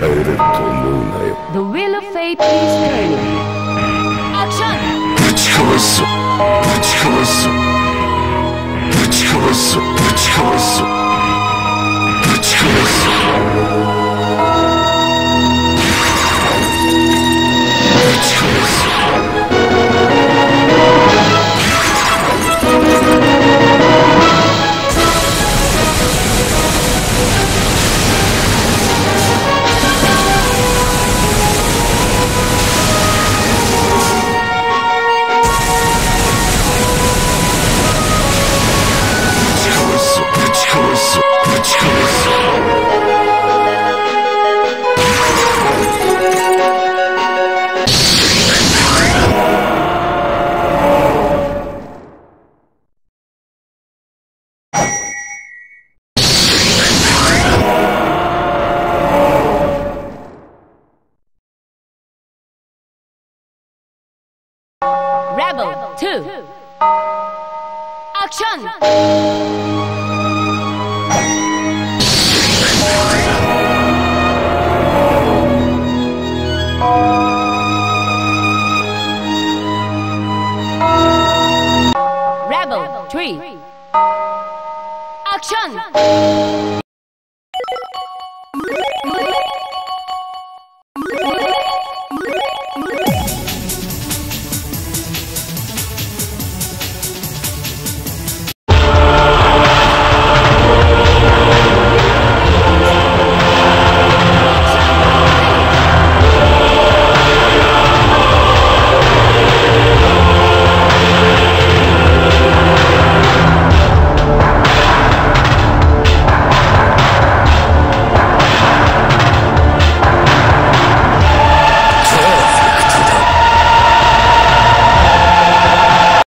The wheel of fate is turning. Action! Pıçkırısı, pıçkırısı, pıçkırısı, pıçkırısı. Rebel 2 Action! Rebel 3 Action!